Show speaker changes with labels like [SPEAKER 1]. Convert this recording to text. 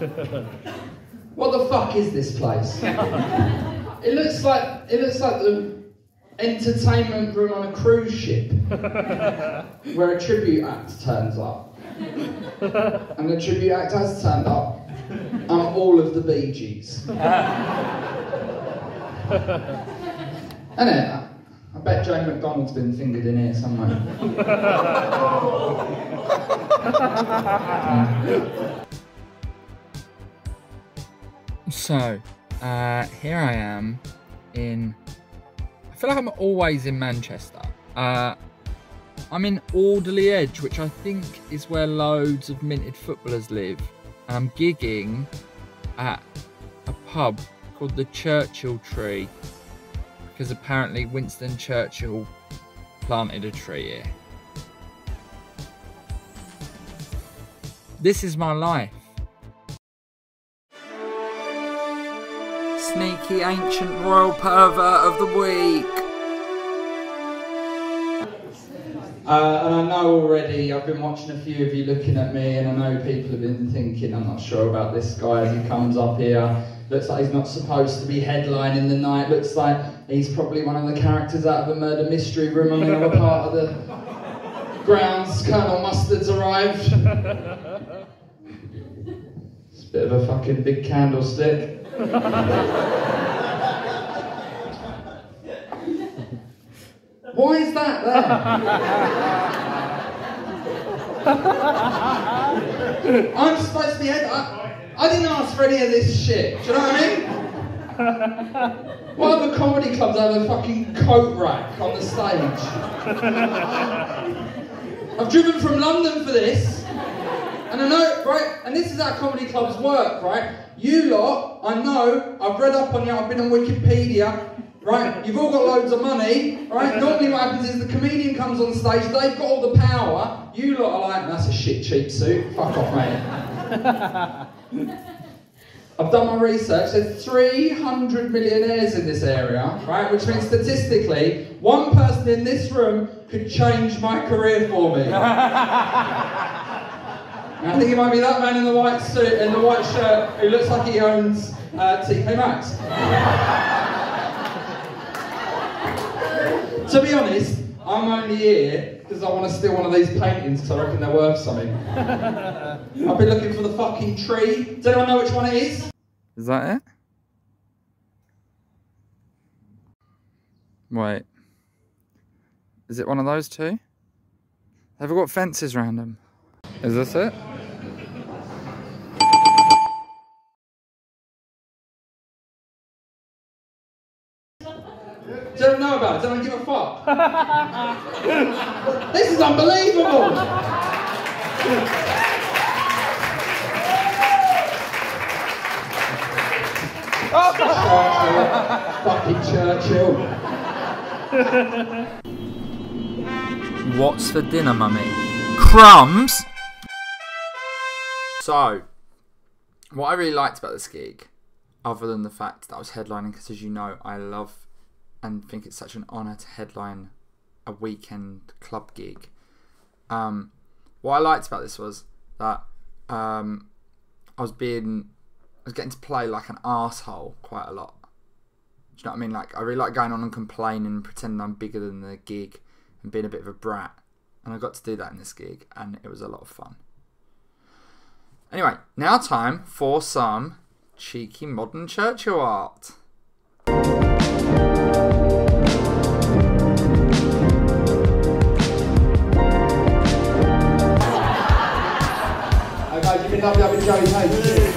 [SPEAKER 1] what the fuck is this place? it looks like it looks like the entertainment room on a cruise ship where a tribute act turns up. And the tribute act has turned up. I'm all of the Bee Gees. And it? I bet Jane McDonald's been fingered in here somewhere.
[SPEAKER 2] So, uh, here I am in. I feel like I'm always in Manchester. Uh, I'm in Alderley Edge, which I think is where loads of minted footballers live. And I'm gigging at a pub called the Churchill Tree because apparently Winston Churchill planted a tree here. This is my life. Sneaky ancient royal pervert of the week.
[SPEAKER 1] Uh, and I know already, I've been watching a few of you looking at me, and I know people have been thinking, I'm not sure about this guy as he comes up here. Looks like he's not supposed to be headlining the night. Looks like he's probably one of the characters out of a murder mystery room on the other part of the grounds. Colonel Mustard's arrived. It's a bit of a fucking big candlestick. Why is that there? I'm supposed to be head. I, I didn't ask for any of this shit. Do you know what I mean? Of the comedy clubs have a fucking coat rack on the stage. I've driven from London for this. And I know, right, and this is how comedy clubs work, right? You lot, I know, I've read up on you, I've been on Wikipedia, right? You've all got loads of money, right? Normally what happens is the comedian comes on stage, they've got all the power, you lot are like, that's a shit cheap suit, fuck off, mate. I've done my research, there's 300 millionaires in this area, right? Which means statistically, one person in this room could change my career for me. I think it might be that man in the white suit and the white shirt who looks like he owns uh, TK Maxx. To be honest, I'm only here because I want to steal one of these paintings because I reckon they're worth something. I've been looking for the fucking tree. Does anyone know which one it is?
[SPEAKER 2] Is that it? Wait. Is it one of those two? They've got fences around them. Is this it?
[SPEAKER 1] Anyone know about it? Anyone give a fuck? this is unbelievable! Fucking Churchill.
[SPEAKER 2] What's for dinner, mummy? Crumbs? So, what I really liked about this gig, other than the fact that I was headlining, because as you know, I love and think it's such an honour to headline a weekend club gig. Um, what I liked about this was that um, I was being, I was getting to play like an asshole quite a lot. Do you know what I mean? Like I really like going on and complaining and pretending I'm bigger than the gig and being a bit of a brat. And I got to do that in this gig, and it was a lot of fun. Anyway, now time for some cheeky modern Churchill art.
[SPEAKER 1] やりたい。